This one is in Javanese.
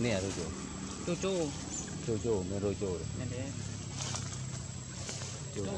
ini harus cucu cucu meru cucu cucu